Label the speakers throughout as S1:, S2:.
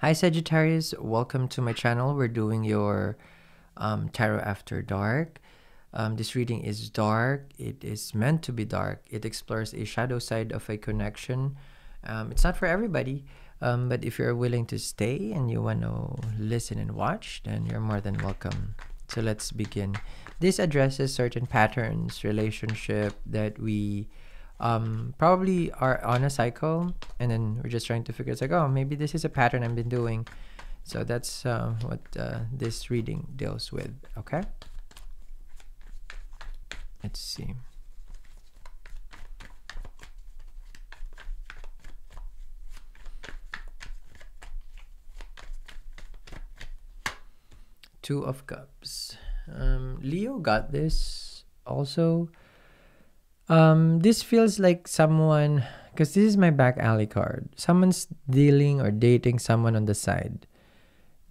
S1: Hi Sagittarius, welcome to my channel. We're doing your um, Tarot After Dark. Um, this reading is dark. It is meant to be dark. It explores a shadow side of a connection. Um, it's not for everybody, um, but if you're willing to stay and you want to listen and watch, then you're more than welcome. So let's begin. This addresses certain patterns, relationship that we um, probably are on a cycle, and then we're just trying to figure it's like, oh, maybe this is a pattern I've been doing. So that's uh, what uh, this reading deals with. Okay. Let's see. Two of Cups. Um, Leo got this also. Um, this feels like someone, because this is my back alley card. Someone's dealing or dating someone on the side.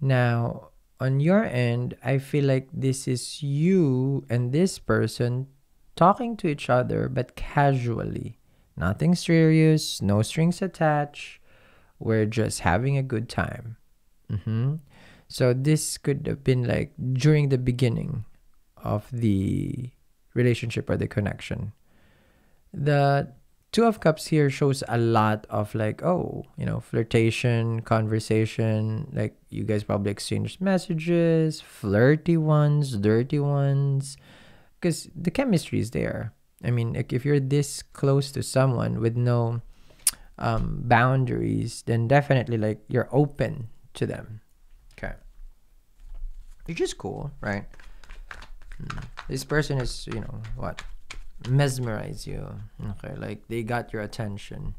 S1: Now, on your end, I feel like this is you and this person talking to each other, but casually. Nothing serious, no strings attached. We're just having a good time. Mm-hmm. So this could have been like during the beginning of the relationship or the connection the two of cups here shows a lot of like oh you know flirtation conversation. Like you guys probably exchanged messages flirty ones dirty ones because the chemistry is there. I mean like if you're this close to someone with no um, boundaries then definitely like you're open to them. Okay. Which is cool right? Hmm. this person is you know what mesmerize you. Okay, like they got your attention.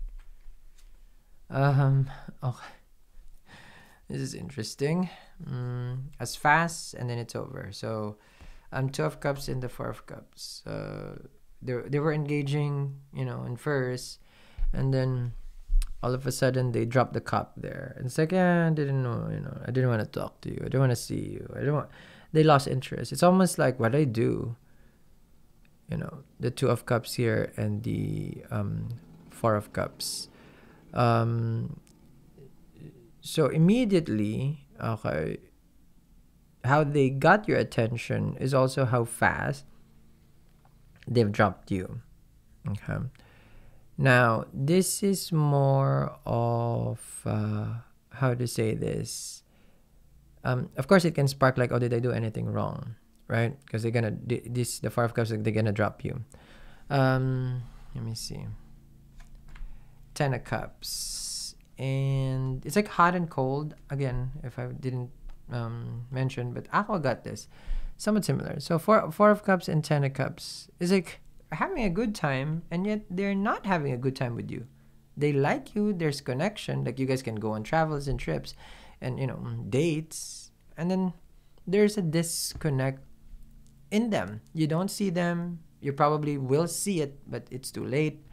S1: Um, okay. This is interesting. Mm, as fast and then it's over. So, um, two of cups and the four of cups. Uh, they they were engaging, you know, in first, and then all of a sudden they dropped the cup there. And it's like, yeah, I didn't know, you know, I didn't want to talk to you. I don't want to see you. I don't want. They lost interest. It's almost like what I do you know the two of cups here and the um, four of cups. Um, so immediately okay how they got your attention is also how fast they've dropped you. Okay. Now this is more of uh, how to say this? Um, of course it can spark like oh did i do anything wrong right? Because they're gonna this the five of cups they're gonna drop you. Um, let me see. Ten of cups, and it's like hot and cold again. If I didn't um, mention, but Aqua got this, somewhat similar. So four four of cups and ten of cups is like having a good time, and yet they're not having a good time with you. They like you. There's connection. Like you guys can go on travels and trips, and you know dates, and then there's a disconnect in them. You don't see them. You probably will see it, but it's too late.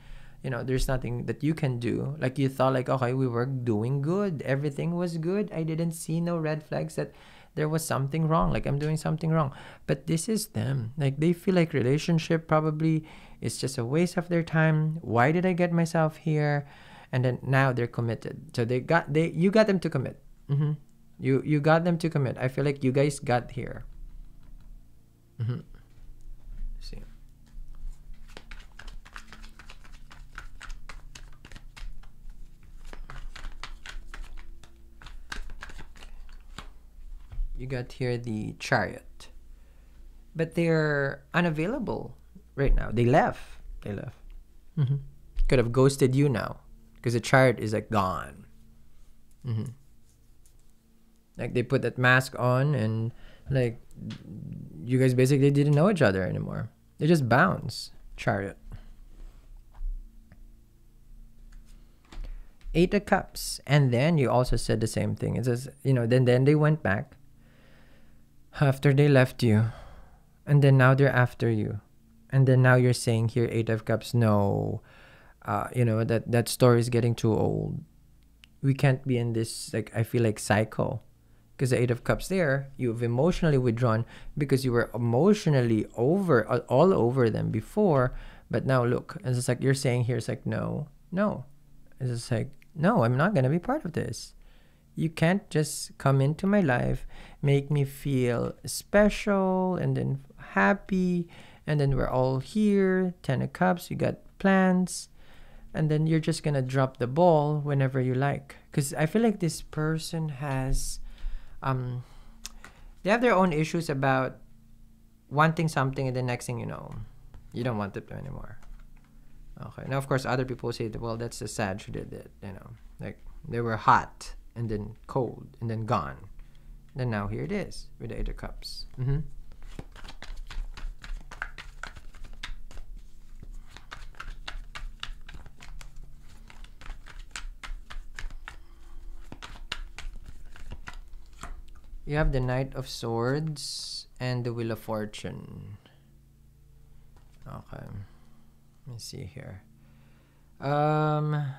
S1: You know, there's nothing that you can do. Like you thought, like, okay, we were doing good. Everything was good. I didn't see no red flags that there was something wrong. Like I'm doing something wrong. But this is them. Like they feel like relationship probably is just a waste of their time. Why did I get myself here? And then now they're committed. So they got they you got them to commit. Mm-hmm. You you got them to commit. I feel like you guys got here. Mm-hmm. See. You got here the chariot. But they're unavailable right now. They left. They left. Mm-hmm. Could have ghosted you now. Because the chariot is like gone. Mm-hmm. Like they put that mask on and like you guys basically didn't know each other anymore. They just bounce. Chariot. Eight of Cups. And then you also said the same thing. It says, you know, then then they went back after they left you. And then now they're after you. And then now you're saying here, Eight of Cups, no. Uh, you know, that, that story is getting too old. We can't be in this, like, I feel like cycle because the eight of cups there you've emotionally withdrawn because you were emotionally over all over them before but now look it's just like you're saying here it's like no no it's just like no i'm not gonna be part of this You can't just come into my life, make me feel special and then happy, and then we're all here, Ten of Cups, you got plans, and then you're just gonna drop the ball whenever you like. Because I feel like this person has, um, they have their own issues about wanting something, and the next thing you know, you don't want it anymore. Okay. Now, of course, other people say that, well, that's the sad who did it. You know, like they were hot and then cold and then gone. Then now here it is with the Eight of Cups. Mm-hmm. You have the Knight of Swords and the Wheel of Fortune. Okay. Let me see here. Um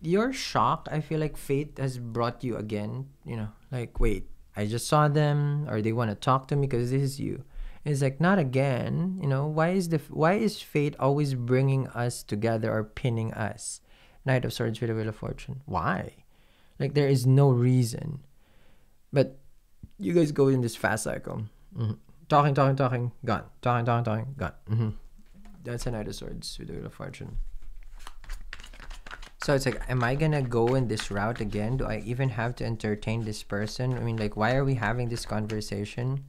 S1: Your shock, I feel like fate has brought you again, you know, like wait, I just saw them or they want to talk to me because this is you. It's like not again, you know, why is the why is fate always bringing us together or pinning us? Knight of Swords Wheel of Fortune. Why? Like there is no reason. But you guys go in this fast cycle. Mm-hmm. Talking, talking, talking, gone. Talking, talking, talking, gone. Mm-hmm. That's a Knight of Swords with the Wheel of Fortune. So it's like, am I gonna go in this route again? Do I even have to entertain this person? I mean, like, why are we having this conversation?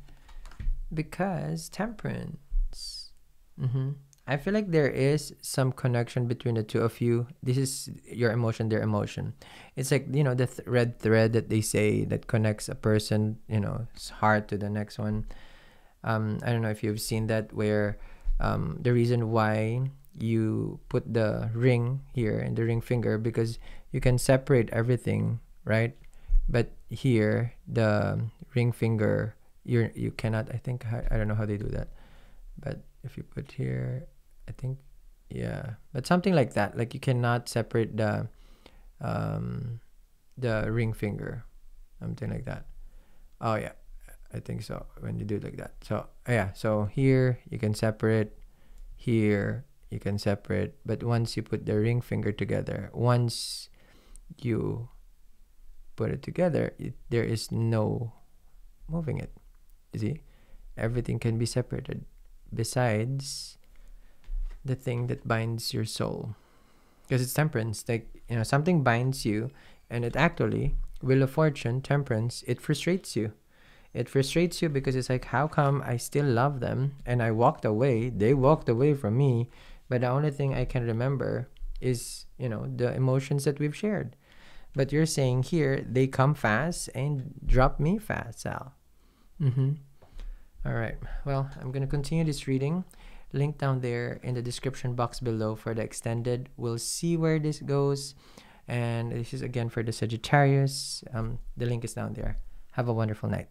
S1: Because temperance. Mm-hmm. I feel like there is some connection between the two of you. This is your emotion, their emotion. It's like, you know, the th- red thread that they say that connects a person, you know, heart to the next one. Um, I don't know if you've seen that where um, the reason why you put the ring here and the ring finger because you can separate everything, right? But here, the ring finger, you you cannot. I think I, I don't know how they do that, but if you put here I think yeah, but something like that. Like you cannot separate the um the ring finger, something like that. Oh yeah, I think so. When you do it like that, so yeah. So here you can separate, here you can separate, but once you put the ring finger together, once you put it together, it, there is no moving it. You see, everything can be separated. Besides the thing that binds your soul. Because it's temperance like you know something binds you and it actually wheel of fortune temperance it frustrates you. It frustrates you because it's like how come i still love them and i walked away they walked away from me but the only thing i can remember is you know the emotions that we've shared. But you're saying here they come fast and drop me fast sal mm-hmm. All right. Well i'm gonna continue this reading link down there in the description box below for the extended. We'll see where this goes. And this is again for the Sagittarius. Um, the link is down there. Have a wonderful night.